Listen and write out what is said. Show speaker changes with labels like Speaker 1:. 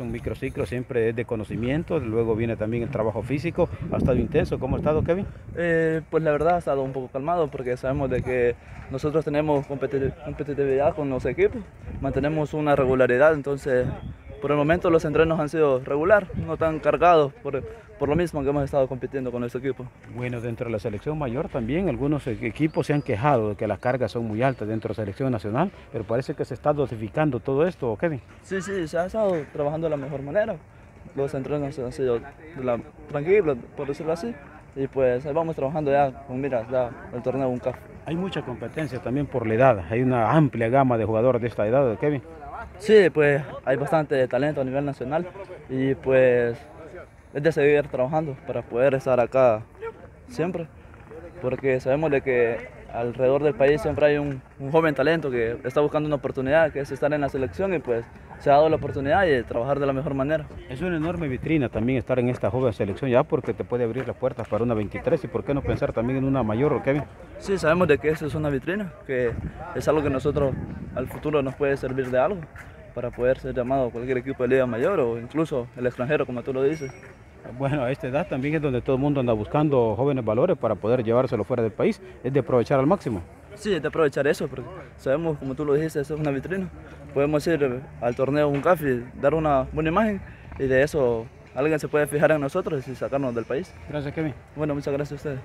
Speaker 1: Un microciclo siempre es de conocimiento, luego viene también el trabajo físico. ¿Ha estado intenso? ¿Cómo ha estado, Kevin?
Speaker 2: Eh, pues la verdad ha estado un poco calmado porque sabemos de que nosotros tenemos competitividad con los equipos, mantenemos una regularidad, entonces por el momento los entrenos han sido regular, no tan cargados por, por lo mismo que hemos estado compitiendo con nuestro equipo.
Speaker 1: Bueno, dentro de la selección mayor también algunos e-, equipos se han quejado de que las cargas son muy altas dentro de la selección nacional, pero parece que se está dosificando todo esto, Kevin.
Speaker 2: Sí, sí, se ha estado trabajando de la mejor manera. Los entrenos han sido tranquilos, por decirlo así. Y pues ahí vamos trabajando ya con miras ya el torneo UNCAF.
Speaker 1: Hay mucha competencia también por la edad, hay una amplia gama de jugadores de esta edad, Kevin.
Speaker 2: Sí, pues hay bastante talento a nivel nacional y pues es de seguir trabajando para poder estar acá siempre, porque sabemos de que alrededor del país siempre hay un, joven talento que está buscando una oportunidad, que es estar en la selección y pues se ha dado la oportunidad de trabajar de la mejor manera.
Speaker 1: Es una enorme vitrina también estar en esta joven selección ya porque te puede abrir las puertas para una 23 y por qué no pensar también en una mayor, Kevin.
Speaker 2: Sí, sabemos de que eso es una vitrina, que es algo que nosotros al futuro nos puede servir de algo para poder ser llamado a cualquier equipo de Liga Mayor o incluso el extranjero, como tú lo dices.
Speaker 1: Bueno, a esta edad también es donde todo el mundo anda buscando jóvenes valores para poder llevárselo fuera del país, es de aprovechar al máximo.
Speaker 2: Sí, es de aprovechar eso, porque sabemos, como tú lo dijiste, eso es una vitrina. Podemos ir al torneo un café, dar una buena imagen y de eso alguien se puede fijar en nosotros y sacarnos del país.
Speaker 1: Gracias, Kevin.
Speaker 2: Bueno, muchas gracias a ustedes.